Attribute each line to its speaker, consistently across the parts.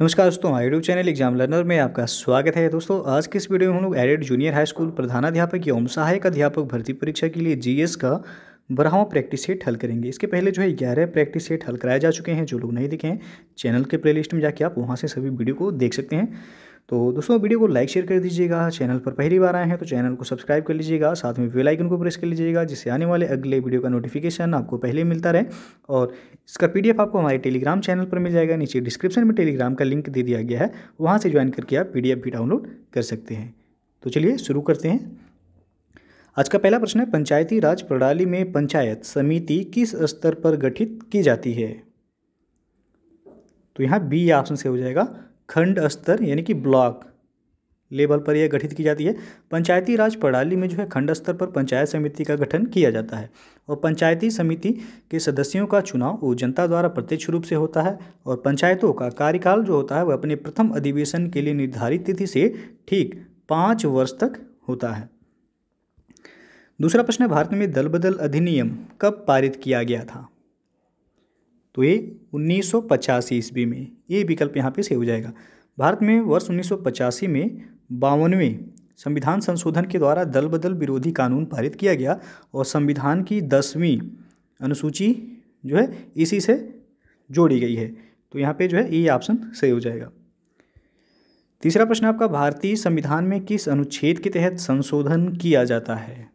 Speaker 1: नमस्कार दोस्तों YouTube channel exam learner में आपका स्वागत है। दोस्तों, आज के इस वीडियो में हम लोग एडेड जूनियर हाई स्कूल प्रधानाध्यापक एवं सहायक अध्यापक भर्ती परीक्षा के लिए जीएस का बारहवा प्रैक्टिस सेट हल करेंगे। इसके पहले जो है, ग्यारह प्रैक्टिस सेट हल कराए जा चुके हैं, जो लोग नहीं देखे हैं चैनल के प्लेलिस्ट में जाके आप वहाँ से सभी वीडियो को देख सकते हैं। तो दोस्तों, वीडियो को लाइक शेयर कर दीजिएगा। चैनल पर पहली बार आए हैं तो चैनल को सब्सक्राइब कर लीजिएगा। साथ में बेल आइकन को प्रेस कर लीजिएगा, जिससे आने वाले अगले वीडियो का नोटिफिकेशन आपको पहले मिलता रहे। और इसका पीडीएफ आपको हमारे टेलीग्राम चैनल पर मिल जाएगा। नीचे डिस्क्रिप्शन में टेलीग्राम का लिंक दे दिया गया है। वहाँ से ज्वाइन करके आप पीडीएफ भी डाउनलोड कर सकते हैं। तो चलिए शुरू करते हैं। आज का पहला प्रश्न है, पंचायती राज प्रणाली में पंचायत समिति किस स्तर पर गठित की जाती है? तो यहाँ बी ऑप्शन से हो जाएगा। खंड स्तर यानी कि ब्लॉक लेवल पर यह गठित की जाती है। पंचायती राज प्रणाली में जो है खंड स्तर पर पंचायत समिति का गठन किया जाता है और पंचायती समिति के सदस्यों का चुनाव वो जनता द्वारा प्रत्यक्ष रूप से होता है और पंचायतों का कार्यकाल जो होता है वह अपने प्रथम अधिवेशन के लिए निर्धारित तिथि से ठीक पाँच वर्ष तक होता है। दूसरा प्रश्न है, भारत में दल बदल अधिनियम कब पारित किया गया था? तो ये उन्नीस सौ पचासी ईस्वी में ये विकल्प यहाँ पे सही हो जाएगा। भारत में वर्ष उन्नीस सौ पचासी में बावनवें संविधान संशोधन के द्वारा दल बदल विरोधी कानून पारित किया गया और संविधान की दसवीं अनुसूची जो है इसी से जोड़ी गई है। तो यहाँ पे जो है ये ऑप्शन सही हो जाएगा। तीसरा प्रश्न आपका, भारतीय संविधान में किस अनुच्छेद के तहत संशोधन किया जाता है?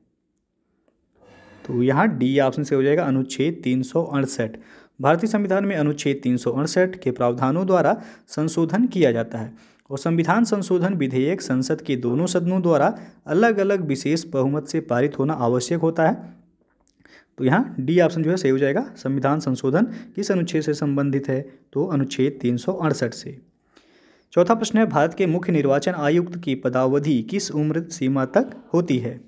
Speaker 1: तो यहाँ डी ऑप्शन से हो जाएगा, अनुच्छेद तीन सौ अड़सठ। भारतीय संविधान में अनुच्छेद तीन सौ अड़सठ के प्रावधानों द्वारा संशोधन किया जाता है और संविधान संशोधन विधेयक संसद के दोनों सदनों द्वारा अलग अलग विशेष बहुमत से पारित होना आवश्यक होता है। तो यहाँ डी ऑप्शन जो है सही हो जाएगा। संविधान संशोधन किस अनुच्छेद से संबंधित है? तो अनुच्छेद तीन सौ अड़सठ से। चौथा प्रश्न है, भारत के मुख्य निर्वाचन आयुक्त की पदावधि किस उम्र सीमा तक होती है?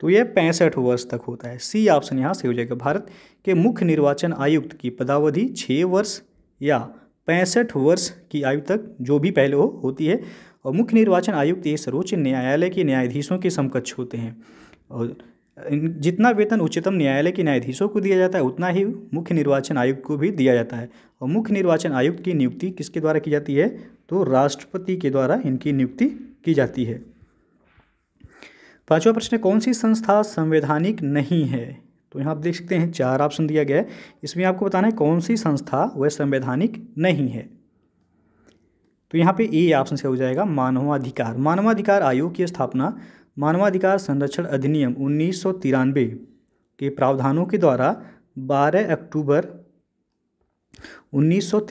Speaker 1: तो यह पैंसठ वर्ष तक होता है। सी ऑप्शन यहाँ से हो जाएगा। भारत के मुख्य निर्वाचन आयुक्त की पदावधि छः वर्ष या पैंसठ वर्ष की आयु तक जो भी पहले हो, होती है। और मुख्य निर्वाचन आयुक्त ये सर्वोच्च न्यायालय के न्यायाधीशों के समकक्ष होते हैं। और जितना वेतन उच्चतम न्यायालय के न्यायाधीशों को दिया जाता है, उतना ही मुख्य निर्वाचन आयुक्त को भी दिया जाता है। और मुख्य निर्वाचन आयुक्त की नियुक्ति किसके द्वारा की जाती है? तो राष्ट्रपति के द्वारा इनकी नियुक्ति की जाती है। पांचवा प्रश्न कौन सी संस्था संवैधानिक नहीं है? तो यहाँ आप देख सकते हैं, चार ऑप्शन दिया गया है। इसमें आपको बताना है, कौन सी संस्था वह संवैधानिक नहीं है? तो यहाँ पे ए ऑप्शन से हो जाएगा, मानवाधिकार। मानवाधिकार आयोग की स्थापना मानवाधिकार संरक्षण अधिनियम उन्नीस सौ तिरानवे के प्रावधानों के द्वारा 12 अक्टूबर उन्नीस सौ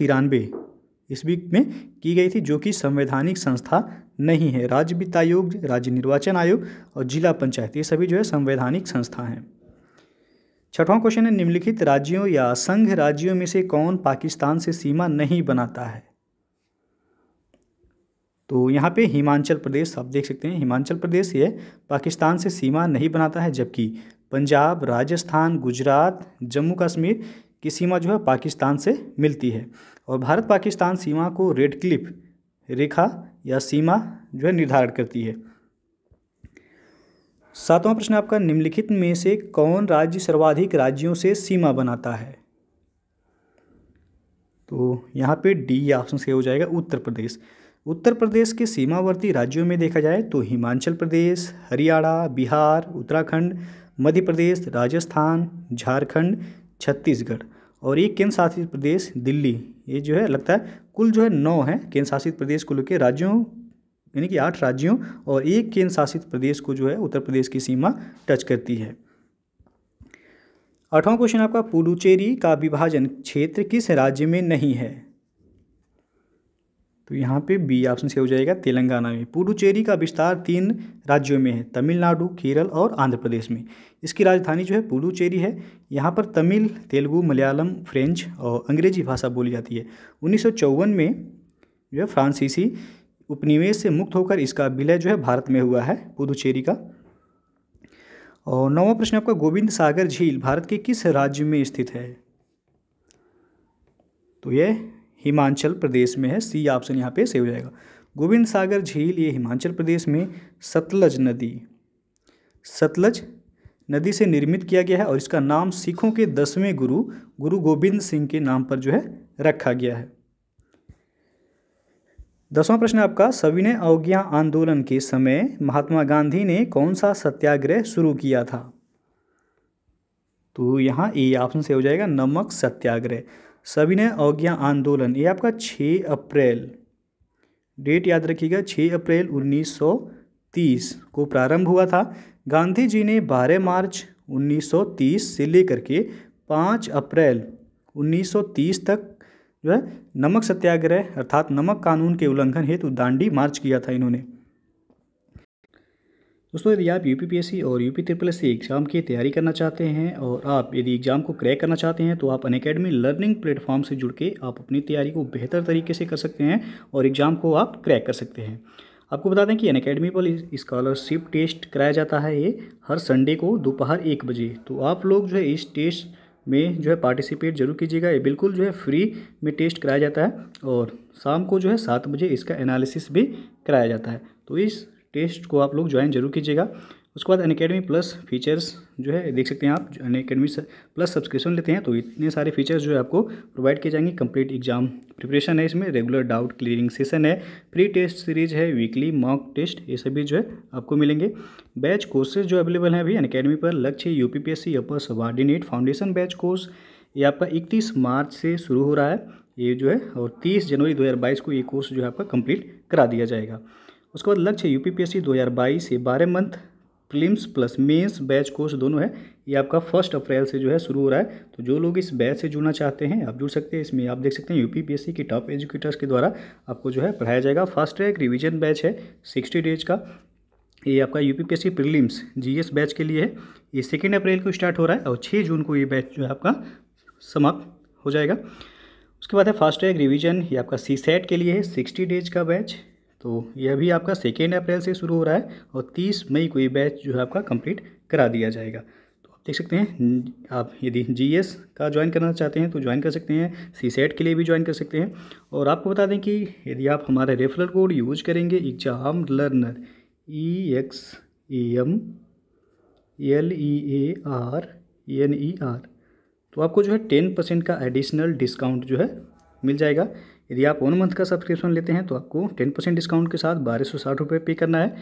Speaker 1: ईस्वी में की गई थी, जो कि संवैधानिक संस्था नहीं है। राज्य वित्त आयोग, राज्य निर्वाचन आयोग और जिला पंचायत, ये सभी जो है संवैधानिक संस्था हैं। छठवां क्वेश्चन है, निम्नलिखित राज्यों या संघ राज्यों में से कौन पाकिस्तान से सीमा नहीं बनाता है? तो यहाँ पे हिमाचल प्रदेश, आप देख सकते हैं, हिमाचल प्रदेश ये पाकिस्तान से सीमा नहीं बनाता है, जबकि पंजाब, राजस्थान, गुजरात, जम्मू कश्मीर की सीमा जो है पाकिस्तान से मिलती है। और भारत पाकिस्तान सीमा को रेड क्लिप रेखा या सीमा जो है निर्धारण करती है। सातवां प्रश्न आपका, निम्नलिखित में से कौन राज्य सर्वाधिक राज्यों से सीमा बनाता है? तो यहाँ पे डी ऑप्शन से हो जाएगा, उत्तर प्रदेश। उत्तर प्रदेश के सीमावर्ती राज्यों में देखा जाए तो हिमाचल प्रदेश, हरियाणा, बिहार, उत्तराखंड, मध्य प्रदेश, राजस्थान, झारखंड, छत्तीसगढ़। और एक केंद्र शासित प्रदेश दिल्ली, ये जो है लगता है कुल जो है नौ है केंद्र शासित प्रदेश को लेकर राज्यों, यानी कि आठ राज्यों और एक केंद्र शासित प्रदेश को जो है उत्तर प्रदेश की सीमा टच करती है। आठवां क्वेश्चन आपका, पुडुचेरी का विभाजन क्षेत्र किस राज्य में नहीं है? तो यहाँ पे बी ऑप्शन से हो जाएगा तेलंगाना में। पुडुचेरी का विस्तार तीन राज्यों में है, तमिलनाडु, केरल और आंध्र प्रदेश में। इसकी राजधानी जो है पुडुचेरी है। यहाँ पर तमिल, तेलुगु, मलयालम, फ्रेंच और अंग्रेज़ी भाषा बोली जाती है। उन्नीस सौ चौवन में जो है फ्रांसीसी उपनिवेश से मुक्त होकर इसका विलय जो है भारत में हुआ है पुदुचेरी का। और नौवा प्रश्न आपका, गोविंद सागर झील भारत के किस राज्य में स्थित है? तो ये हिमाचल प्रदेश में है। सी ऑप्शन यहाँ पे से हो जाएगा। गोविंद सागर झील, ये हिमाचल प्रदेश में सतलज नदी। सतलज नदी से निर्मित किया गया है और इसका नाम सिखों के दसवें गुरु गुरु गोविंद सिंह के नाम पर जो है रखा गया है। दसवां प्रश्न आपका, सविनय अवज्ञा आंदोलन के समय महात्मा गांधी ने कौन सा सत्याग्रह शुरू किया था? तो यहाँ ए ऑप्शन से हो जाएगा, नमक सत्याग्रह। सविनय अवज्ञा आंदोलन, ये आपका छः अप्रैल। डेट याद रखिएगा छः अप्रैल 1930 को प्रारंभ हुआ था। गांधी जी ने 12 मार्च 1930 से लेकर के 5 अप्रैल 1930 तक जो है नमक सत्याग्रह अर्थात नमक कानून के उल्लंघन हेतु दांडी मार्च किया था इन्होंने। दोस्तों, यदि आप यू पी और U P triple S exam की तैयारी करना चाहते हैं और आप यदि एग्ज़ाम को क्रैक करना चाहते हैं तो आप अन अकेडमी लर्निंग प्लेटफॉर्म से जुड़ के आप अपनी तैयारी को बेहतर तरीके से कर सकते हैं और एग्ज़ाम को आप क्रैक कर सकते हैं। आपको बता दें कि अन अकेडमी पर स्कॉलरशिप टेस्ट कराया जाता है ये हर संडे को दोपहर एक बजे। तो आप लोग जो है इस टेस्ट में जो है पार्टिसिपेट ज़रूर कीजिएगा। ये बिल्कुल जो है फ्री में टेस्ट कराया जाता है और शाम को जो है सात बजे इसका एनालिसिस भी कराया जाता है। तो इस टेस्ट को आप लोग ज्वाइन ज़रूर कीजिएगा। उसके बाद अन अकेडमी प्लस फीचर्स जो है, देख सकते हैं आप अन अकेडमी प्लस सब्सक्रिप्शन लेते हैं तो इतने सारे फीचर्स जो है आपको प्रोवाइड किए जाएँगे। कंप्लीट एग्ज़ाम प्रिपरेशन है इसमें रेगुलर डाउट क्लियरिंग सेशन है प्री टेस्ट सीरीज़ है वीकली मॉक टेस्ट ये सभी जो है आपको मिलेंगे। बैच कोर्सेज जो अवेलेबल हैं अभी अन अकेडमी पर Lakshya U P P S C upper subordinate foundation batch course ये आपका इकतीस मार्च से शुरू हो रहा है, ये जो है, और तीस जनवरी दो हज़ार बाईस को ये कोर्स जो है आपका कंप्लीट करा दिया जाएगा। उसके बाद लक्ष्य यू पी एस सी बारह month, prelims plus mains, batch, course दोनों है। ये आपका फ़र्स्ट अप्रैल से जो है शुरू हो रहा है। तो जो लोग इस बैच से जुड़ना चाहते हैं, आप जुड़ सकते हैं। इसमें आप देख सकते हैं यूपीपीएससी की टॉप एजुकेटर्स के द्वारा आपको जो है पढ़ाया जाएगा। फास्ट ट्रैक रिवीजन बैच है सिक्सटी डेज़ का। ये आपका U P prelims G S batch के लिए है। ये सेकेंड अप्रैल को स्टार्ट हो रहा है और छः जून को ये बैच जो है आपका समाप्त हो जाएगा। उसके बाद है फास्ट ट्रैक रिविजन ये आपका सी सेट के लिए है सिक्सटी डेज़ का बैच। तो यह भी आपका सेकेंड अप्रैल से शुरू हो रहा है और तीस मई को ये बैच जो है आपका कंप्लीट करा दिया जाएगा। तो आप देख सकते हैं, आप यदि जीएस का ज्वाइन करना चाहते हैं तो ज्वाइन कर सकते हैं सी सेट के लिए भी ज्वाइन कर सकते हैं। और आपको बता दें कि यदि आप हमारे रेफरल कोड यूज़ करेंगे exam learner E X A M L E A R N E R तो आपको जो है टेन परसेंट का एडिशनल डिस्काउंट जो है मिल जाएगा। यदि आप वन मंथ का सब्सक्रिप्शन लेते हैं तो आपको टेन परसेंट डिस्काउंट के साथ बारह सौ साठ रुपये पे करना है।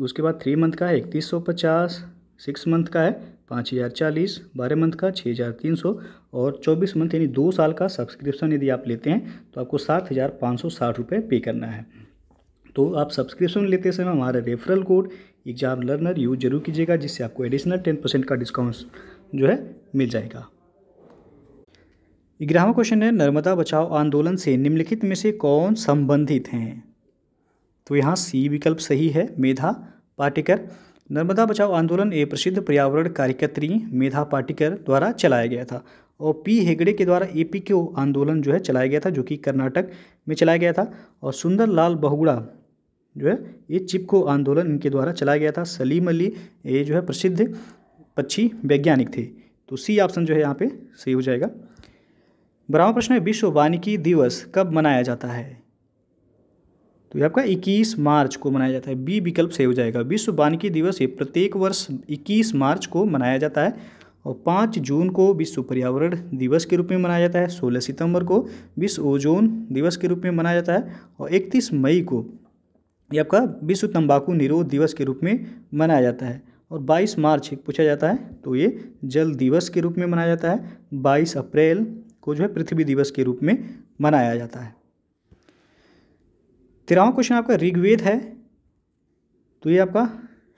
Speaker 1: उसके बाद थ्री मंथ का है इकतीस सौ पचास सिक्स मंथ का है पाँच हज़ार चालीस, बारह मंथ का छः हज़ार तीन सौ और चौबीस मंथ यानी दो साल का सब्सक्रिप्शन यदि आप लेते हैं तो आपको सात हज़ार पाँच सौ साठ रुपये पे करना है। तो आप सब्सक्रिप्शन लेते समय हमारा referral code exam learner use ज़रूर कीजिएगा, जिससे आपको एडिशनल टेन परसेंट का डिस्काउंट जो है मिल जाएगा। ग्यारहवा क्वेश्चन है, नर्मदा बचाओ आंदोलन से निम्नलिखित में से कौन संबंधित हैं? तो यहाँ सी विकल्प सही है, मेधा पाटिकर। नर्मदा बचाओ आंदोलन एक प्रसिद्ध पर्यावरण कार्यकर्त्री मेधा पाटिकर द्वारा चलाया गया था और पी हेगड़े के द्वारा ए पी क्यू आंदोलन जो है चलाया गया था, जो कि कर्नाटक में चलाया गया था। और सुंदर लाल बहुगुड़ा जो है, ये चिपको आंदोलन इनके द्वारा चलाया गया था। सलीम अली, ये जो है प्रसिद्ध पक्षी वैज्ञानिक थे। तो सी ऑप्शन जो है यहाँ पे सही हो जाएगा। बारहवा प्रश्न है विश्व वानिकी दिवस कब मनाया जाता है? तो ये आपका 21 मार्च को मनाया जाता है। बी विकल्प से हो जाएगा। विश्व वानिकी दिवस ये प्रत्येक वर्ष 21 मार्च को मनाया जाता है और 5 जून को विश्व पर्यावरण दिवस के रूप में मनाया जाता है। 16 सितंबर को विश्व ओजोन दिवस के रूप में मनाया जाता है और 31 मई को ये आपका विश्व तंबाकू निरोध दिवस के रूप में मनाया जाता है और 22 मार्च पूछा जाता है। तो ये जल दिवस के रूप में मनाया जाता है। 22 अप्रैल को जो है पृथ्वी दिवस के रूप में मनाया जाता है। तेरहवा क्वेश्चन आपका ऋग्वेद है तो ये आपका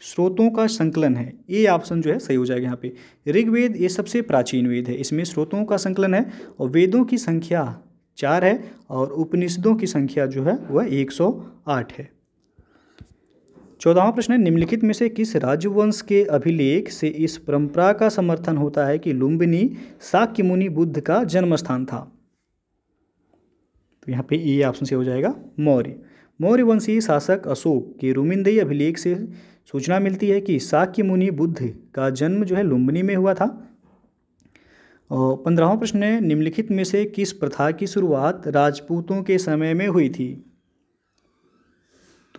Speaker 1: स्रोतों का संकलन है। ये ऑप्शन जो है सही हो जाएगा यहाँ पे। ऋग्वेद ये सबसे प्राचीन वेद है। इसमें स्रोतों का संकलन है और वेदों की संख्या चार है और उपनिषदों की संख्या जो है वह एक सौ आठ है। चौदहवा प्रश्न है, निम्नलिखित में से किस राजवंश के अभिलेख से इस परंपरा का समर्थन होता है कि लुम्बिनी साक्य मुनि बुद्ध का जन्म स्थान था? तो यहाँ पे ये ऑप्शन से हो जाएगा, मौर्य। मौर्य वंशीय शासक अशोक के रुमिंदई अभिलेख से सूचना मिलती है कि साक्य मुनि बुद्ध का जन्म जो है लुम्बिनी में हुआ था। और पंद्रहवा प्रश्न है, निम्नलिखित में से किस प्रथा की शुरुआत राजपूतों के समय में हुई थी?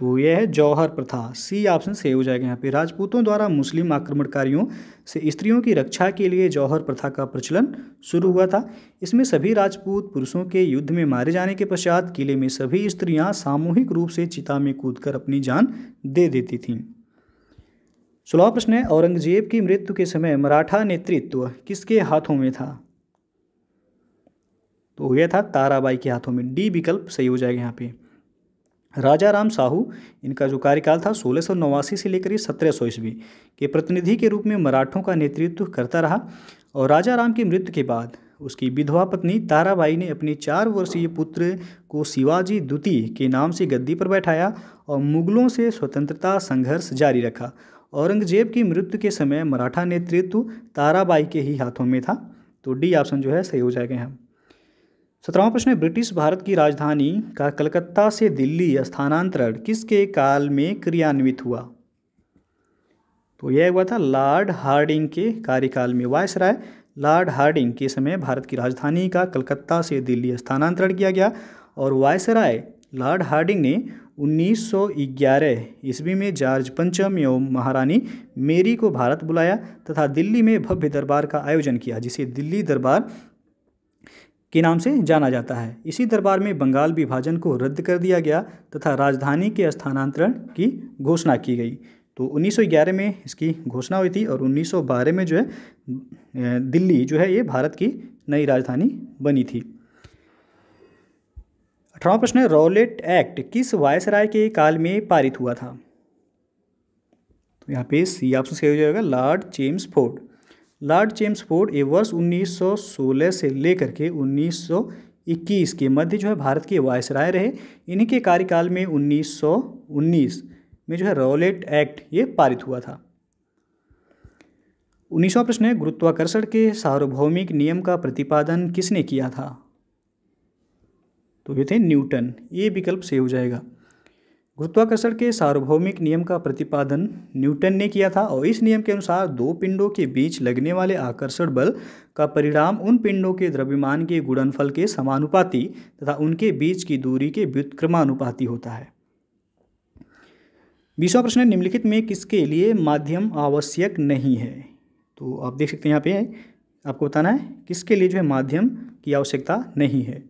Speaker 1: तो यह है जौहर प्रथा। सी ऑप्शन सही हो जाएगा यहाँ पे। राजपूतों द्वारा मुस्लिम आक्रमणकारियों से स्त्रियों की रक्षा के लिए जौहर प्रथा का प्रचलन शुरू हुआ था। इसमें सभी राजपूत पुरुषों के युद्ध में मारे जाने के पश्चात किले में सभी स्त्रियाँ सामूहिक रूप से चिता में कूदकर अपनी जान दे देती थीं। सोलह प्रश्न है, औरंगज़ेब की मृत्यु के समय मराठा नेतृत्व किसके हाथों में था? तो यह था ताराबाई के हाथों में। डी विकल्प सही हो जाएगा यहाँ पे। राजा राम साहू, इनका जो कार्यकाल था सोलह सौ लेकर सत्रह सौ ईस्वी के प्रतिनिधि के रूप में मराठों का नेतृत्व करता रहा और राजा राम की मृत्यु के बाद उसकी विधवा पत्नी ताराबाई ने अपने चार वर्षीय पुत्र को शिवाजी द्वितीय के नाम से गद्दी पर बैठाया और मुगलों से स्वतंत्रता संघर्ष जारी रखा। औरंगज़ेब की मृत्यु के समय मराठा नेतृत्व ताराबाई के ही हाथों में था। तो डी ऑप्शन जो है, सही हो जाएगा यहाँ सत्रहवा प्रश्न है, ब्रिटिश भारत की राजधानी का कलकत्ता से दिल्ली स्थानांतरण किसके काल में क्रियान्वित हुआ? तो यह हुआ था लॉर्ड हार्डिंग के कार्यकाल में। वायसराय लॉर्ड हार्डिंग के समय भारत की राजधानी का कलकत्ता से दिल्ली स्थानांतरण किया गया और वायसराय लॉर्ड हार्डिंग ने 1911 ईस्वी में जॉर्ज पंचम एवं महारानी मेरी को भारत बुलाया तथा दिल्ली में भव्य दरबार का आयोजन किया, जिसे दिल्ली दरबार के नाम से जाना जाता है। इसी दरबार में बंगाल विभाजन को रद्द कर दिया गया तथा राजधानी के स्थानांतरण की घोषणा की गई। तो 1911 में इसकी घोषणा हुई थी और 1912 में जो है दिल्ली जो है, ये भारत की नई राजधानी बनी थी। अठारह प्रश्न है रॉलेट एक्ट किस वायसराय के काल में पारित हुआ था? तो यहाँ पे सी ऑप्शन सही हो जाएगा, Lord James Ford. Lord James Ford ये वर्ष 1916 से लेकर के 1921 के मध्य जो है भारत के वायसराय रहे। इन्हीं के कार्यकाल में 1919 में जो है रॉलेट एक्ट ये पारित हुआ था। उन्नीसवा प्रश्न है, गुरुत्वाकर्षण के सार्वभौमिक नियम का प्रतिपादन किसने किया था? तो ये थे न्यूटन। ये विकल्प से हो जाएगा। गुरुत्वाकर्षण के सार्वभौमिक नियम का प्रतिपादन न्यूटन ने किया था और इस नियम के अनुसार दो पिंडों के बीच लगने वाले आकर्षण बल का परिणाम उन पिंडों के द्रव्यमान के गुणनफल के समानुपाती तथा उनके बीच की दूरी के व्युत्क्रमानुपाती होता है। बीसवा प्रश्न निम्नलिखित में किसके लिए माध्यम आवश्यक नहीं है? तो आप देख सकते हैं यहाँ पे, आपको बताना है किसके लिए जो है माध्यम की आवश्यकता नहीं है।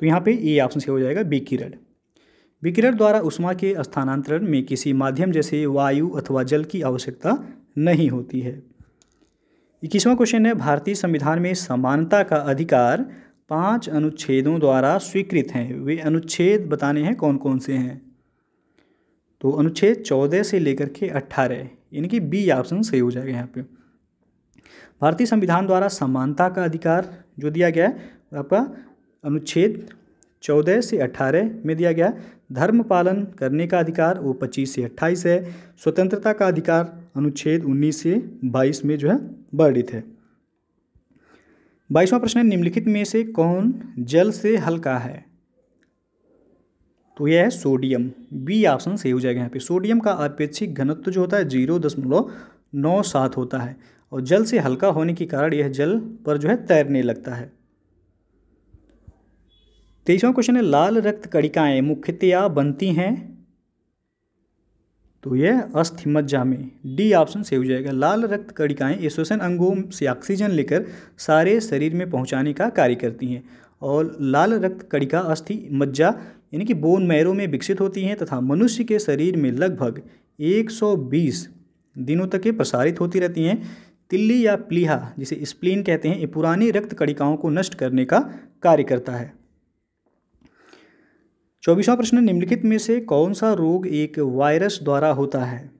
Speaker 1: तो यहाँ पे ए ऑप्शन से हो जाएगा विकिरण विकिरण द्वारा उष्मा के स्थानांतरण में किसी माध्यम जैसे वायु अथवा जल की आवश्यकता नहीं होती है। इक्कीसवां क्वेश्चन है, भारतीय संविधान में समानता का अधिकार पाँच अनुच्छेदों द्वारा स्वीकृत हैं। वे अनुच्छेद बताने हैं कौन कौन से हैं? तो अनुच्छेद चौदह से लेकर के अट्ठारह यानी कि बी ऑप्शन सही हो जाएगा यहाँ पे। भारतीय संविधान द्वारा समानता का अधिकार जो दिया गया है आपका अनुच्छेद चौदह से अट्ठारह में दिया गया। धर्म पालन करने का अधिकार, वो पच्चीस से अट्ठाईस है। स्वतंत्रता का अधिकार, अनुच्छेद उन्नीस से बाईस में जो है, वर्णित है। बाईसवां प्रश्न निम्नलिखित में से कौन जल से हल्का है? तो यह है सोडियम। बी ऑप्शन सही हो जाएगा यहाँ पे। सोडियम का अपेक्षिक घनत्व जो होता है, ज़ीरो दशमलव नौ सात होता है। और जल से हल्का होने के कारण यह जल पर जो है तैरने लगता है। तेईसवां क्वेश्चन है, लाल रक्त कणिकाएँ मुख्यतया बनती हैं। तो यह अस्थिमज्जा में डी ऑप्शन से हो जाएगा। लाल रक्त कणिकाएँ श्वसन अंगों से ऑक्सीजन लेकर सारे शरीर में पहुँचाने का कार्य करती हैं और लाल रक्त कणिका अस्थि मज्जा, यानी कि बोन मैरो में विकसित होती हैं तथा मनुष्य के शरीर में लगभग 120 दिनों तक ये प्रसारित होती रहती हैं। तिल्ली या प्लीहा, जिसे स्प्लीन कहते हैं, ये पुरानी रक्त कणिकाओं को नष्ट करने का कार्य करता है। चौबीसवां प्रश्न, निम्नलिखित में से कौन सा रोग एक वायरस द्वारा होता है?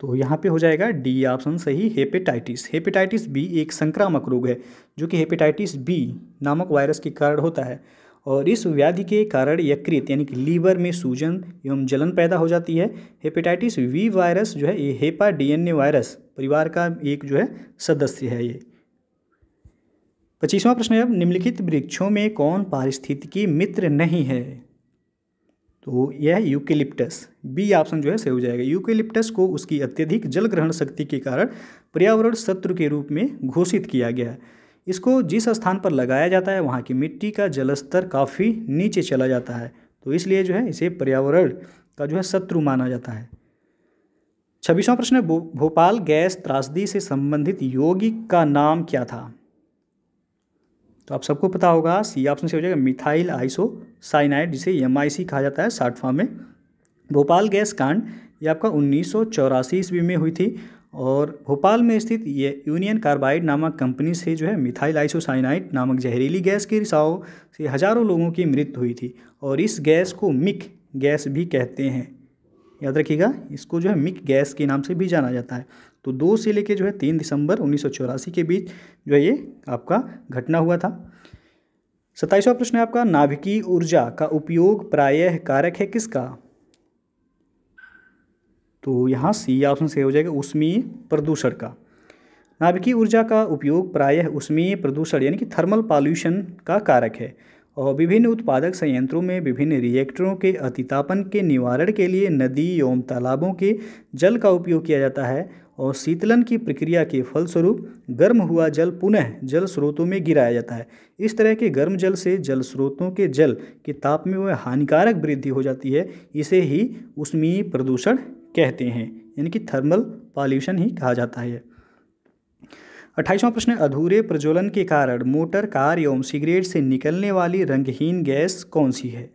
Speaker 1: तो यहाँ पे हो जाएगा डी ऑप्शन सही, हेपेटाइटिस। हेपेटाइटिस बी एक संक्रामक रोग है, जो कि हेपेटाइटिस बी नामक वायरस के कारण होता है। और इस व्याधि के कारण यकृत, यानी कि लीवर में सूजन एवं जलन पैदा हो जाती है। हेपेटाइटिस वी वायरस जो है, ये हेपा डीएनए वायरस, परिवार का एक जो है, सदस्य है ये। पच्चीसवां प्रश्न है, अब निम्नलिखित वृक्षों में कौन पारिस्थितिकी मित्र नहीं है? तो यह यूकेलिप्टस। बी ऑप्शन जो है सही हो जाएगा। यूकेलिप्टस को उसकी अत्यधिक जल ग्रहण शक्ति के कारण पर्यावरण शत्रु के रूप में घोषित किया गया। है इसको जिस स्थान पर लगाया जाता है, वहाँ की मिट्टी का जलस्तर काफ़ी नीचे चला जाता है। तो इसलिए जो है, इसे पर्यावरण का जो है शत्रु माना जाता है। छब्बीसवां प्रश्न है भोपाल गैस त्रासदी से संबंधित यौगिक का नाम क्या था? तो आप सबको पता होगा, सी ऑप्शन से हो जाएगा मिथाइल आइसो साइनाइड जिसे एमआईसी कहा जाता है शार्ट फॉर्म में। भोपाल गैस कांड, ये आपका उन्नीस सौ चौरासी ईस्वी में हुई थी और भोपाल में स्थित ये यूनियन कार्बाइड नामक कंपनी से जो है मिथाइल आइसोसाइनाइड नामक जहरीली गैस के रिसाव से हज़ारों लोगों की मृत्यु हुई थी और इस गैस को मिक गैस भी कहते हैं। याद रखिएगा, इसको जो है मिक गैस के नाम से भी जाना जाता है। तो दो से लेके जो है तीन दिसंबर उन्नीस सौ चौरासी के बीच जो है ये आपका घटना हुआ था। सत्ताईसवा प्रश्न है आपका, नाभिकीय ऊर्जा का उपयोग प्रायः कारक है किसका? तो यहाँ सी ऑप्शन से हो जाएगा, उष्मीय प्रदूषण का। नाभिकीय ऊर्जा का उपयोग प्रायः उष्मीय प्रदूषण, यानी कि थर्मल पॉल्यूशन का कारक है। और विभिन्न उत्पादक संयंत्रों में विभिन्न रिएक्टरों के अतितापन के निवारण के लिए नदी एवं तालाबों के जल का उपयोग किया जाता है और शीतलन की प्रक्रिया के फलस्वरूप गर्म हुआ जल पुनः जल स्रोतों में गिराया जाता है। इस तरह के गर्म जल से जल स्रोतों के जल के ताप में वह हानिकारक वृद्धि हो जाती है, इसे ही उष्मीय प्रदूषण कहते हैं। यानी कि थर्मल पॉल्यूशन ही कहा जाता है। अट्ठाईसवां प्रश्न अधूरे प्रज्वलन के कारण मोटर कार एवं सिगरेट से निकलने वाली रंगहीन गैस कौन सी है?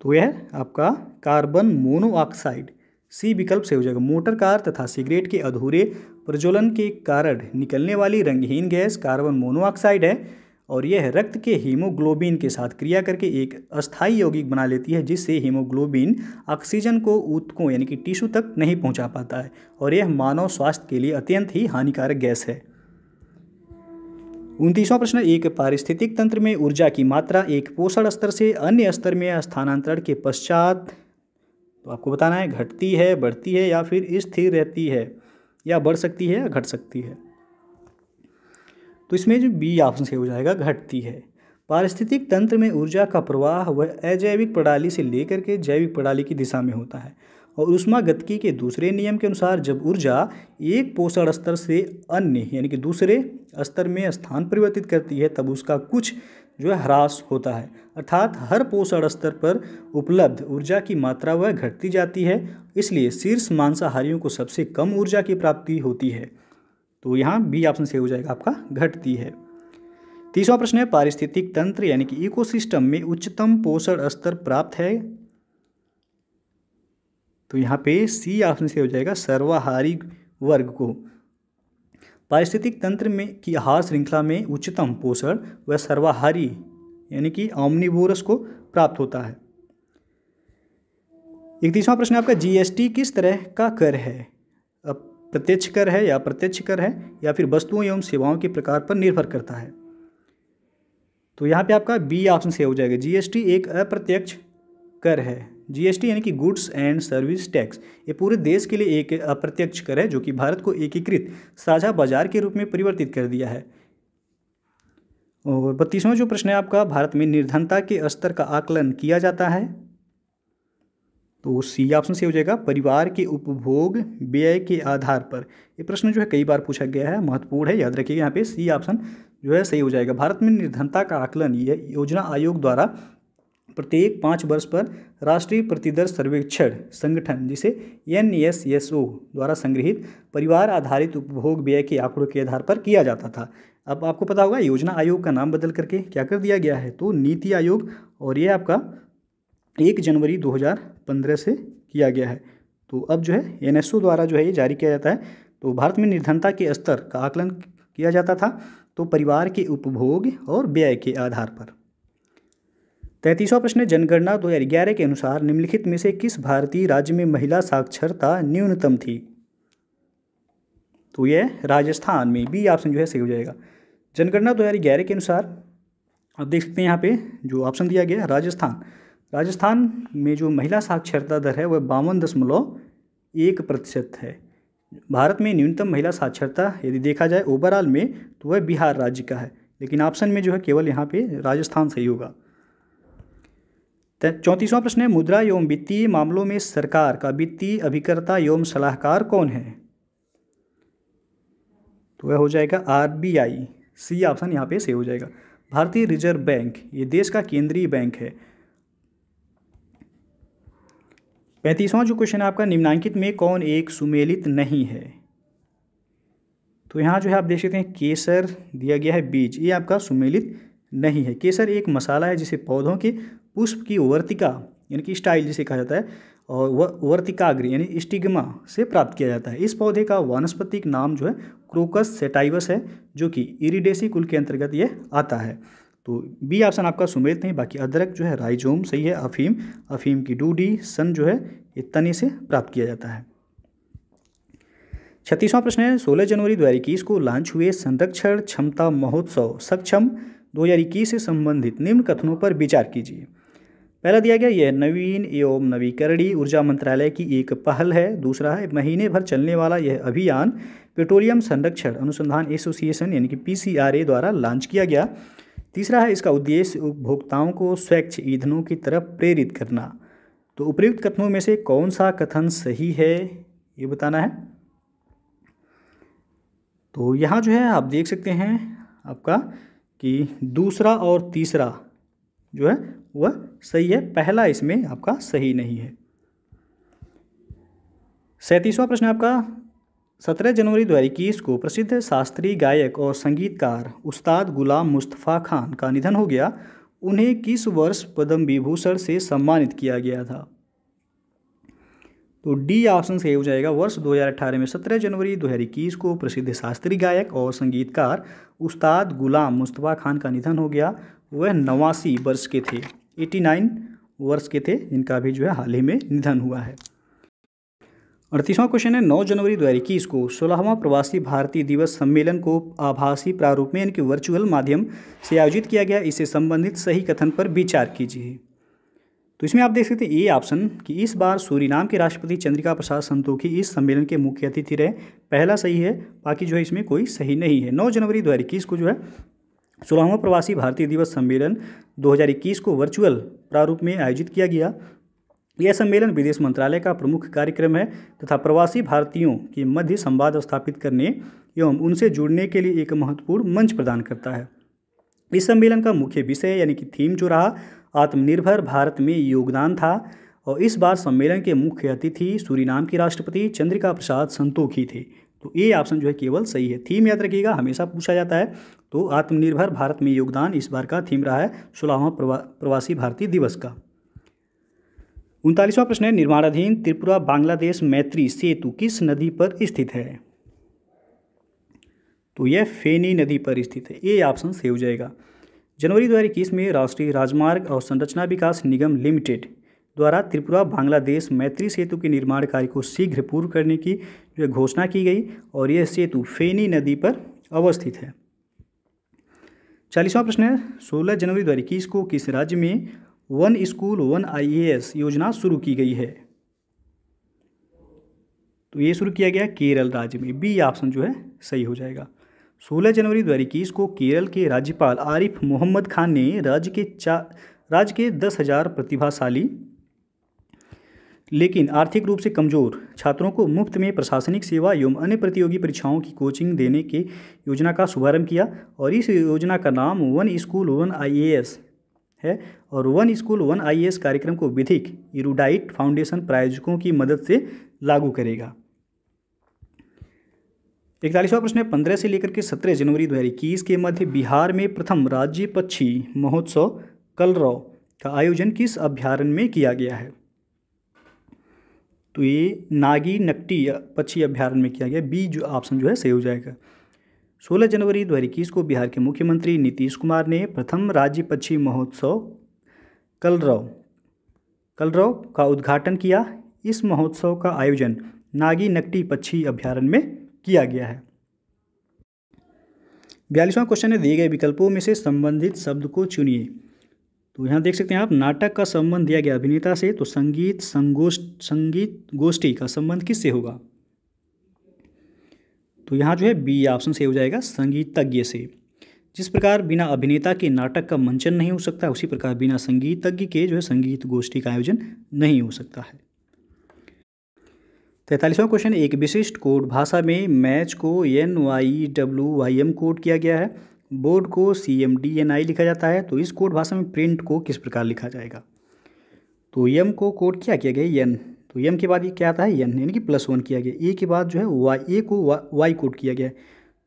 Speaker 1: तो यह आपका कार्बन मोनोऑक्साइड। सी विकल्प से हो जाएगा। मोटर कार तथा सिगरेट के अधूरे प्रज्वलन के कारण निकलने वाली रंगहीन गैस कार्बन मोनोऑक्साइड है। और यह रक्त के हीमोग्लोबिन के साथ क्रिया करके एक अस्थायी यौगिक बना लेती है, जिससे हीमोग्लोबिन ऑक्सीजन को ऊतकों, यानी कि टिश्यू तक नहीं पहुँचा पाता है और यह मानव स्वास्थ्य के लिए अत्यंत ही हानिकारक गैस है। उनतीसवां प्रश्न, एक पारिस्थितिक तंत्र में ऊर्जा की मात्रा एक पोषण स्तर से अन्य स्तर में स्थानांतरण के पश्चात तो आपको बताना है, घटती है, बढ़ती है या फिर स्थिर रहती है या बढ़ सकती है या घट सकती है। तो इसमें जो बी ऑप्शन से हो जाएगा घटती है। पारिस्थितिक तंत्र में ऊर्जा का प्रवाह वह अजैविक प्रणाली से लेकर के जैविक प्रणाली की दिशा में होता है और उष्मा गतिकी के दूसरे नियम के अनुसार जब ऊर्जा एक पोषण स्तर से अन्य, यानी कि दूसरे स्तर में स्थान परिवर्तित करती है, तब उसका कुछ जो है, ह्रास होता है। अर्थात हर पोषण स्तर पर उपलब्ध ऊर्जा की मात्रा वह घटती जाती है, इसलिए शीर्ष मांसाहारियों को सबसे कम ऊर्जा की प्राप्ति होती है। तो यहाँ बी ऑप्शन से हो जाएगा आपका घटती है। तीसरा प्रश्न है, पारिस्थितिक तंत्र यानी कि इकोसिस्टम में उच्चतम पोषण स्तर प्राप्त है। तो यहाँ पे सी ऑप्शन से हो जाएगा सर्वाहारी वर्ग को। पारिस्थितिक तंत्र में की आहार श्रृंखला में उच्चतम पोषण व सर्वाहारी यानी कि ऑमनीबोरस को प्राप्त होता है। इकतीसवां प्रश्न आपका जीएसटी किस तरह का कर है? अब प्रत्यक्ष कर है या प्रत्यक्ष कर है, या फिर वस्तुओं एवं सेवाओं के प्रकार पर निर्भर करता है। तो यहाँ पे आपका बी ऑप्शन से हो जाएगा। जीएसटी एक अप्रत्यक्ष कर है। जीएसटी यानी कि गुड्स एंड सर्विस टैक्स ये पूरे देश के लिए एक अप्रत्यक्ष कर है, जो कि भारत को एकीकृत, साझा बाज़ार के रूप में परिवर्तित कर दिया है। और बत्तीसवां जो प्रश्न है आपका, भारत में निर्धनता के स्तर का आकलन किया जाता है। तो सी ऑप्शन से हो जाएगा परिवार के उपभोग व्यय के आधार पर। ये प्रश्न जो है कई बार पूछा गया है, महत्वपूर्ण है, याद रखिएगा यहाँ पे सी ऑप्शन जो है सही हो जाएगा। भारत में निर्धनता का आकलन ये योजना आयोग द्वारा प्रत्येक पाँच वर्ष पर राष्ट्रीय प्रतिदर सर्वेक्षण संगठन जिसे एन एस एस ओ द्वारा संग्रहित परिवार आधारित उपभोग व्यय के आंकड़ों के आधार पर किया जाता था। अब आपको पता होगा योजना आयोग का नाम बदल करके क्या कर दिया गया है? तो नीति आयोग और ये आपका एक जनवरी 2015 से किया गया है। तो अब जो है एन द्वारा जो है ये जारी किया जाता है। तो भारत में निर्धनता के स्तर का आकलन किया जाता था तो परिवार के उपभोग और व्यय के आधार पर। तैंतीसवां प्रश्न जनगणना दो हज़ार ग्यारह के अनुसार निम्नलिखित में से किस भारतीय राज्य में महिला साक्षरता न्यूनतम थी? तो यह राजस्थान में बी ऑप्शन जो है सही हो जाएगा। जनगणना दो हज़ार ग्यारह के अनुसार आप देख सकते हैं यहाँ पे जो ऑप्शन दिया गया राजस्थान। राजस्थान में जो महिला साक्षरता दर है, वह बावन दशमलव एक प्रतिशत है। भारत में न्यूनतम महिला साक्षरता यदि देखा जाए ओवरऑल में तो वह बिहार राज्य का है। लेकिन ऑप्शन में जो है, केवल यहाँ पे राजस्थान सही होगा। चौंतीसवां प्रश्न है, मुद्रा एवं वित्तीय मामलों में सरकार का वित्तीय अभिकर्ता एवं सलाहकार कौन है? तो वह हो जाएगा R B I. C option यहाँ पे सही हो जाएगा। भारतीय रिज़र्व बैंक, ये देश का केंद्रीय बैंक है। पैंतीसवां जो क्वेश्चन है आपका, निम्नांकित में कौन एक सुमेलित नहीं है? तो यहाँ जो है आप देख सकते हैं, केसर दिया गया है बीज, ये आपका सुमेलित नहीं है। केसर एक मसाला है जिसे पौधों के पुष्प की वर्तिका, यानी कि स्टाइल जिसे कहा जाता है, और वर्तिकाग्र, यानी स्टिग्मा से प्राप्त किया जाता है। इस पौधे का वानस्पतिक नाम जो है, क्रोकस सेटाइवस है, जो कि इरिडेसी कुल के अंतर्गत ये आता है। तो बी ऑप्शन आपका सुमेलित नहीं बाकी अदरक जो है राइजोम, सही है, अफीम। अफीम की डूडी सन जो है, ये तने से प्राप्त किया जाता है। छत्तीसवां प्रश्न है, सोलह जनवरी दो हज़ार इक्कीस को लॉन्च हुए संरक्षण क्षमता महोत्सव, सक्षम 2021 से संबंधित निम्न कथनों पर विचार कीजिए। पहला दिया गया, यह नवीन एवं नवीकरणीय ऊर्जा मंत्रालय की एक पहल है। दूसरा है, महीने भर चलने वाला यह अभियान पेट्रोलियम संरक्षण अनुसंधान एसोसिएशन यानी कि पीसीआरए द्वारा लॉन्च किया गया। तीसरा है इसका उद्देश्य उपभोक्ताओं को स्वच्छ ईंधनों की तरफ़ प्रेरित करना। तो उपयुक्त कथनों में से कौन सा कथन सही है, ये बताना है। तो यहाँ जो है आप देख सकते हैं आपका कि दूसरा और तीसरा जो है वह सही है, पहला इसमें आपका सही नहीं है। सैंतीसवां प्रश्न आपका सत्रह जनवरी दो इक्कीस को प्रसिद्ध शास्त्रीय गायक और संगीतकार उस्ताद गुलाम मुस्तफ़ा खान का निधन हो गया। उन्हें किस वर्ष पद्म विभूषण से सम्मानित किया गया था। तो डी ऑप्शन सही हो जाएगा, वर्ष 2018 में 17 जनवरी 2021 को प्रसिद्ध शास्त्रीय गायक और संगीतकार उस्ताद गुलाम मुस्तफ़ा खान का निधन हो गया। वह नवासी वर्ष के थे 89 वर्ष के थे, जिनका भी जो है हाल ही में निधन हुआ है। अड़तीसवां क्वेश्चन है 9 जनवरी दो हज़ार इक्कीस को सोलहवां प्रवासी भारतीय दिवस सम्मेलन को आभासी प्रारूप में, यानी कि वर्चुअल माध्यम से आयोजित किया गया। इससे संबंधित सही कथन पर विचार कीजिए। तो इसमें आप देख सकते हैं ये ऑप्शन कि इस बार सूरीनाम के राष्ट्रपति चंद्रिका प्रसाद संतोखी इस सम्मेलन के मुख्य अतिथि रहे। पहला सही है, बाकी जो है इसमें कोई सही नहीं है। नौ जनवरी दो हज़ार इक्कीस को जो है, सोलहवां प्रवासी भारतीय दिवस सम्मेलन 2021 को वर्चुअल प्रारूप में आयोजित किया गया। यह सम्मेलन विदेश मंत्रालय का प्रमुख कार्यक्रम है तथा प्रवासी भारतीयों के मध्य संवाद स्थापित करने एवं उनसे जुड़ने के लिए एक महत्वपूर्ण मंच प्रदान करता है। इस सम्मेलन का मुख्य विषय यानी कि थीम जो रहा आत्मनिर्भर भारत में योगदान था और इस बार सम्मेलन के मुख्य अतिथि सूरीनाम के राष्ट्रपति चंद्रिका प्रसाद संतोखी थे। तो ये ऑप्शन जो है केवल सही है। थीम याद रखिएगा हमेशा पूछा जाता है तो आत्मनिर्भर भारत में योगदान इस बार का थीम रहा है सोलहवां प्रवा, प्रवासी भारतीय दिवस का। उनतालीसवां प्रश्न है, निर्माणाधीन त्रिपुरा बांग्लादेश मैत्री सेतु किस नदी पर स्थित है? तो यह फेनी नदी पर स्थित है। ये ऑप्शन से हो जाएगा। जनवरी दो हज़ार इक्कीस में राष्ट्रीय राजमार्ग और संरचना विकास निगम लिमिटेड द्वारा त्रिपुरा बांग्लादेश मैत्री सेतु के निर्माण कार्य को शीघ्र पूर्ण करने की जो घोषणा की गई और यह सेतु फेनी नदी पर अवस्थित है। चालीसवां प्रश्न है, सोलह जनवरी दो को किस राज्य में वन स्कूल, वन आईएएस योजना शुरू की गई है। तो ये शुरू किया गया केरल राज्य में। बी ऑप्शन जो है सही हो जाएगा। सोलह जनवरी दो इक्कीस को केरल के राज्यपाल आरिफ मोहम्मद खान ने राज्य के चार राज्य के दस हज़ार प्रतिभाशाली, लेकिन आर्थिक रूप से कमज़ोर छात्रों को मुफ़्त में प्रशासनिक सेवा एवं अन्य प्रतियोगी परीक्षाओं की कोचिंग देने के योजना का शुभारंभ किया और इस योजना का नाम वन स्कूल, वन आईएएस है और वन स्कूल, वन आईएएस कार्यक्रम को विधिक इरूडाइट फाउंडेशन प्रायोजकों की मदद से लागू करेगा। इकतालीसवां प्रश्न है, पंद्रह से लेकर के सत्रह जनवरी दो हज़ार इक्कीस के मध्य बिहार में प्रथम राज्य पक्षी महोत्सव कलरव का आयोजन किस अभ्यारण्य में किया गया है? तो ये नागी नकटी पक्षी अभ्यारण्य में किया गया। बी जो ऑप्शन जो है सही हो जाएगा। सोलह जनवरी दो हज़ार इक्कीस को बिहार के मुख्यमंत्री नीतीश कुमार ने प्रथम राज्य पक्षी महोत्सव कलरव कलरव का उद्घाटन किया। इस महोत्सव का आयोजन नागी नकटी पक्षी अभ्यारण्य में किया गया है। बयालीसवां क्वेश्चन है दिए गए विकल्पों में से संबंधित शब्द को चुनिए। तो यहाँ देख सकते हैं आप, नाटक का संबंध दिया गया अभिनेता से तो संगीत, संगोष्ठ, संगीत, गोष्ठी का संबंध किससे होगा? तो यहाँ जो है बी ऑप्शन से हो जाएगा संगीतज्ञ से। जिस प्रकार बिना अभिनेता के नाटक का मंचन नहीं हो सकता, उसी प्रकार बिना संगीतज्ञ के जो है संगीत गोष्ठी का आयोजन नहीं हो सकता है। तैंतालीसवां क्वेश्चन एक विशिष्ट कोड, भाषा में मैच को N Y W Y M code किया गया है। बोर्ड को C M D N I लिखा जाता है तो इस कोड भाषा में प्रिंट को किस प्रकार लिखा जाएगा? तो यम को कोड क्या किया गया? एन तो यम के बाद ये क्या आता है? एन यानी कि प्लस वन किया गया। ए के बाद जो है वाई ए को वाई कोड किया गया। है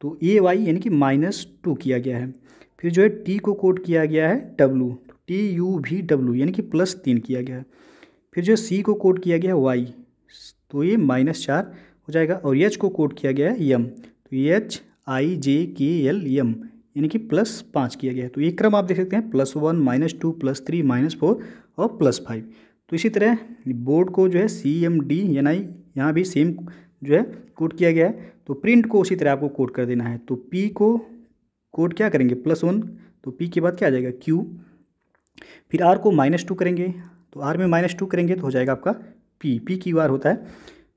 Speaker 1: तो ए वाई यानी कि माइनस टू किया गया है। फिर जो है टी को कोड किया गया है डब्लू टी यू भी डब्लू यानी कि प्लस तीन किया गया। है फिर जो है सी को कोड किया गया है वाई तो ये माइनस चार हो जाएगा और एच को कोड किया गया है यम तो एच आई जे के एल यम यानी कि प्लस पाँच किया गया है। तो ये क्रम आप देख सकते हैं plus one minus two plus three minus four और प्लस फाइव तो इसी तरह बोर्ड को जो है C M D N I यहाँ भी सेम जो है कोड किया गया है। तो प्रिंट को उसी तरह आपको कोड कर देना है। तो पी को कोड क्या करेंगे? प्लस वन तो पी के बाद क्या आ जाएगा? क्यू फिर आर को माइनस टू करेंगे। तो आर में माइनस टू करेंगे तो हो जाएगा आपका पी पी क्यू आर होता है।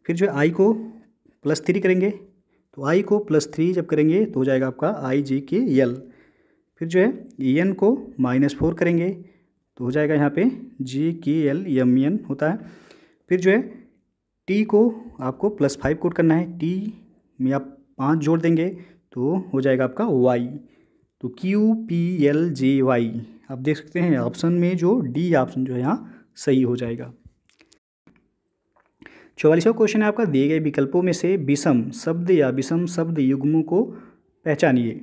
Speaker 1: फिर जो है आई को प्लस थ्री करेंगे। तो आई को प्लस थ्री जब करेंगे तो हो जाएगा आपका आई जी के एल फिर जो है एन को माइनस फोर करेंगे। तो हो जाएगा यहाँ पे जी के एल एम एन होता है। फिर जो है टी को आपको प्लस फाइव कोड करना है। टी में आप पाँच जोड़ देंगे तो हो जाएगा आपका वाई तो Q P L J Y आप देख सकते हैं ऑप्शन में जो डी ऑप्शन जो है यहाँ सही हो जाएगा। चौवालीसवा क्वेश्चन है आपका, दिए गए विकल्पों में से विषम शब्द या विषम शब्द युग्मों को पहचानिए।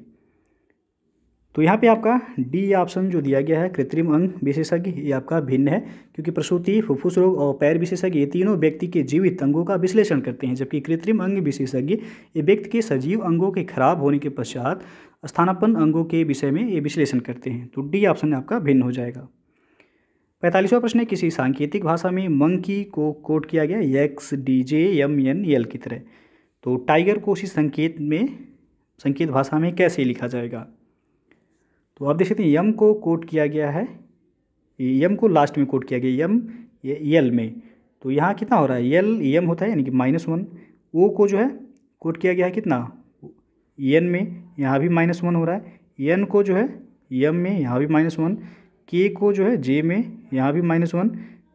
Speaker 1: तो यहाँ पे आपका डी ऑप्शन जो दिया गया है, कृत्रिम अंग विशेषज्ञ, ये आपका भिन्न है, क्योंकि प्रसूति फुफ्फुस रोग और पैर विशेषज्ञ, ये तीनों व्यक्ति के जीवित अंगों का विश्लेषण करते हैं, जबकि कृत्रिम अंग विशेषज्ञ, ये व्यक्ति के सजीव अंगों के खराब होने के पश्चात स्थानापन्न अंगों के विषय में ये विश्लेषण करते हैं। तो डी ऑप्शन आपका भिन्न हो जाएगा। पैंतालीसवां प्रश्न है, किसी सांकेतिक भाषा में मंकी को कोट किया गया X D J M N, L की तरह। तो टाइगर को उसी संकेत में, संकेत भाषा में कैसे लिखा जाएगा? तो आप देख सकते हैं, यम को कोट किया गया है। यम को लास्ट में कोट किया गया, यम यल में। तो यहाँ कितना हो रहा है? यल, यम होता है, यानी कि माइनस वन ओ को जो है, कोट किया गया है कितना? एन में, यहाँ भी माइनस वन हो रहा है। एन को जो है, यम में, यहाँ भी माइनस वन के को जो है जे में, यहाँ भी माइनस वन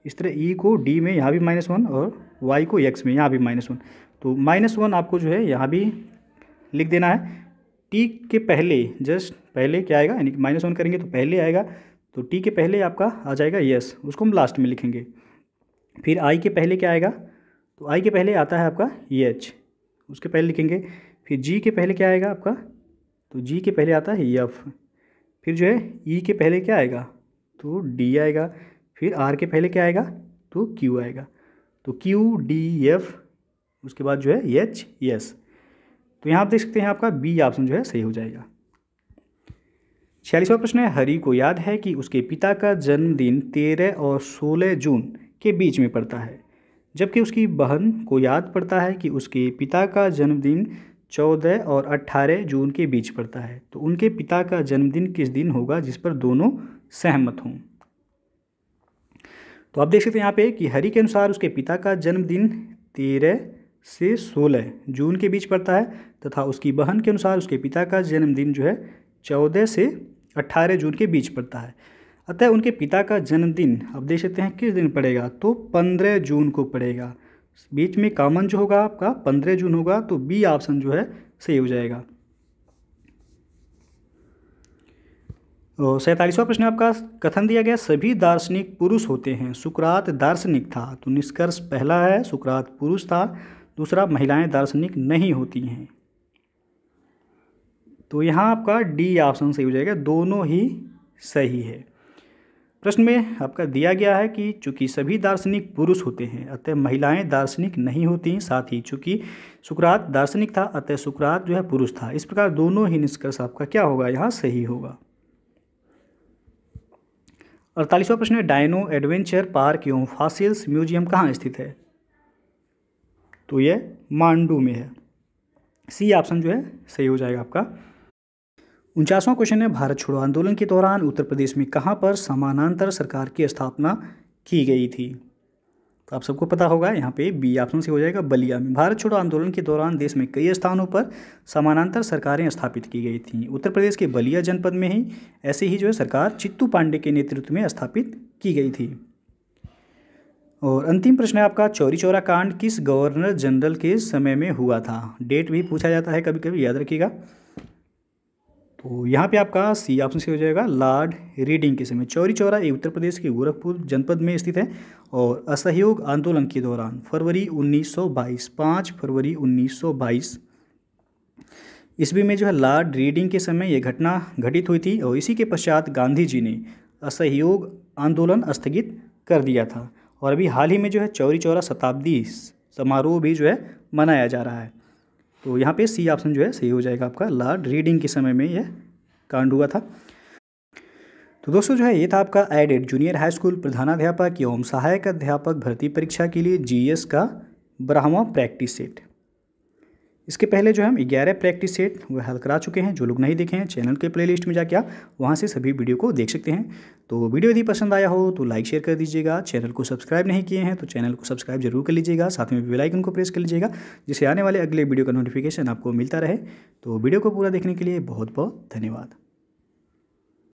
Speaker 1: इस तरह ई को डी में, यहाँ भी माइनस वन और वाई को एक्स में, यहाँ भी माइनस वन तो माइनस वन आपको जो है, यहाँ भी लिख देना है। टी के पहले जस्ट पहले क्या आएगा? यानी कि माइनस वन करेंगे तो पहले आएगा तो टी के पहले आपका आ जाएगा यस उसको हम लास्ट में लिखेंगे। फिर आई के पहले क्या आएगा? तो आई के पहले आता है आपका एच उसके पहले लिखेंगे। फिर जी के पहले क्या आएगा आपका? तो जी के पहले आता है यफ फिर जो है ई के पहले क्या आएगा? तो डी आएगा, फिर आर के पहले क्या आएगा? तो क्यू आएगा। तो क्यू डी एफ़ उसके बाद जो है एच एस तो यहाँ आप देख सकते हैं आपका बी ऑप्शन जो है सही हो जाएगा। छियालीसवा प्रश्न है, हरि को याद है कि उसके पिता का जन्मदिन तेरह और सोलह जून के बीच में पड़ता है, जबकि उसकी बहन को याद पड़ता है कि उसके पिता का जन्मदिन चौदह और अट्ठारह जून के बीच पड़ता है। तो उनके पिता का जन्मदिन किस दिन होगा जिस पर दोनों सहमत हों? तो आप देख सकते हैं यहाँ पे कि हरि के अनुसार उसके पिता का जन्मदिन तेरह से सोलह जून के बीच पड़ता है तथा उसकी बहन के अनुसार उसके पिता का जन्मदिन जो है चौदह से अट्ठारह जून के बीच पड़ता है। अतः उनके पिता का जन्मदिन अब देख सकते हैं किस दिन पड़ेगा? तो पंद्रह जून को पड़ेगा। बीच में कॉमन जो होगा आपका, पंद्रह जून होगा तो बी ऑप्शन जो है सही हो जाएगा। सैंतालीसवा प्रश्न आपका, कथन दिया गया सभी दार्शनिक पुरुष होते हैं। सुकरात दार्शनिक था तो निष्कर्ष पहला है, सुकरात पुरुष था। दूसरा महिलाएँ दार्शनिक नहीं होती हैं। तो यहाँ आपका डी ऑप्शन सही हो जाएगा, दोनों ही सही है। प्रश्न में आपका दिया गया है कि चूँकि सभी दार्शनिक पुरुष होते हैं, अतः महिलाएँ दार्शनिक नहीं होती हैं साथ ही चूँकि सुकरात दार्शनिक था, अतः सुकरात जो है पुरुष था। इस प्रकार दोनों ही निष्कर्ष आपका क्या होगा, यहाँ सही होगा। अड़तालीसवा प्रश्न है, डायनो एडवेंचर पार्क एवं फासिल्स म्यूज़ियम कहाँ स्थित है? तो ये मांडू में है। सी ऑप्शन जो है, सही हो जाएगा आपका। उनचासवां क्वेश्चन है, भारत छोड़ो आंदोलन के दौरान उत्तर प्रदेश में कहाँ पर समानांतर सरकार की स्थापना की गई थी? तो आप सबको पता होगा, यहाँ पे बी ऑप्शन से हो जाएगा बलिया में। भारत छोड़ो आंदोलन के दौरान देश में कई स्थानों पर समानांतर सरकारें स्थापित की गई थी। उत्तर प्रदेश के बलिया जनपद में ही ऐसे ही जो है, सरकार चित्तू पांडे के नेतृत्व में स्थापित की गई थी। और अंतिम प्रश्न है आपका चौरी चौरा कांड किस गवर्नर जनरल के समय में हुआ था? डेट भी पूछा जाता है कभी कभी याद रखिएगा। तो यहाँ पे आपका सी ऑप्शन से हो जाएगा लॉर्ड रीडिंग के समय। चौरी चौरा ये उत्तर प्रदेश के गोरखपुर जनपद में स्थित है और असहयोग आंदोलन के दौरान, फरवरी 1922 5 फरवरी 1922 ईस्वी में जो है लॉर्ड रीडिंग के समय ये घटना घटित हुई थी और इसी के पश्चात गांधी जी ने असहयोग आंदोलन स्थगित कर दिया था। और अभी हाल ही में जो है चौरी चौरा शताब्दी समारोह भी जो है मनाया जा रहा है। तो यहाँ पे सी ऑप्शन जो है सही हो जाएगा आपका। लार्ड रीडिंग के समय में यह कांड हुआ था। तो दोस्तों जो है ये था आपका एडेड जूनियर हाई स्कूल प्रधानाध्यापक एवं सहायक अध्यापक भर्ती परीक्षा के लिए जीएस का बारहवां प्रैक्टिस सेट इसके पहले जो हम ग्यारह प्रैक्टिस सेट वो हल करा चुके हैं। जो लोग नहीं देखे हैं, चैनल के प्लेलिस्ट में जाके आप वहाँ से सभी वीडियो को देख सकते हैं। तो वीडियो यदि पसंद आया हो तो लाइक शेयर कर दीजिएगा। चैनल को सब्सक्राइब नहीं किए हैं तो चैनल को सब्सक्राइब ज़रूर कर लीजिएगा। साथ में बेलाइकन को प्रेस कर लीजिएगा, जिससे आने वाले अगले वीडियो का नोटिफिकेशन आपको मिलता रहे। तो वीडियो को पूरा देखने के लिए बहुत बहुत धन्यवाद।